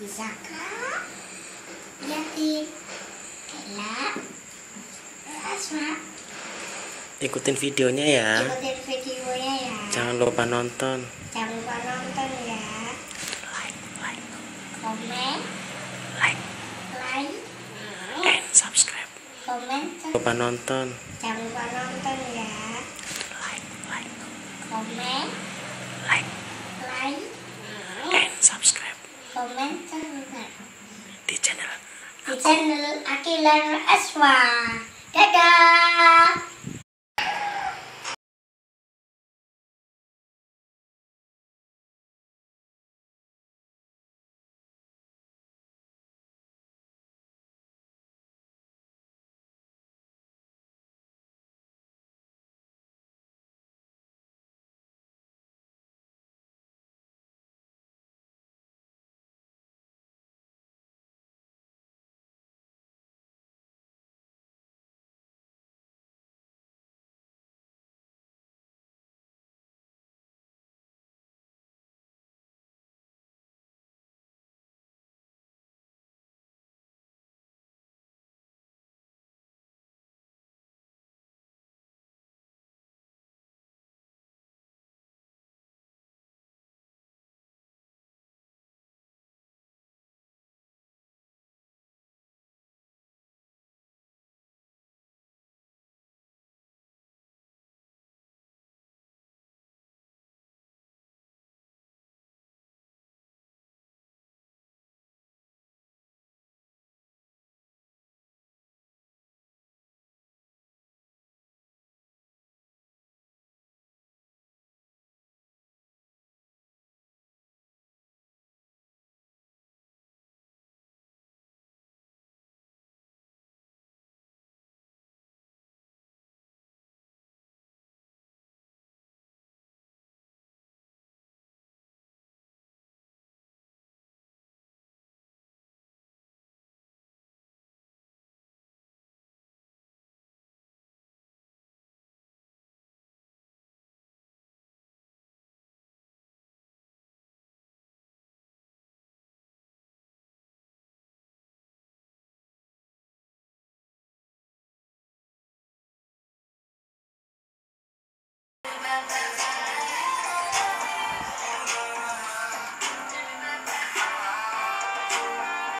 Zaka liatin Ella Asma Ikutin videonya ya. ikutin videonya ya. Jangan lupa nonton. jangan lupa nonton ya. Like, like, komen. Like, like. And subscribe. komen. Lupa nonton. jangan lupa nonton ya. Like, like, komen like, like and subscribe komen terus di channel di channel Akilar Aswa dadah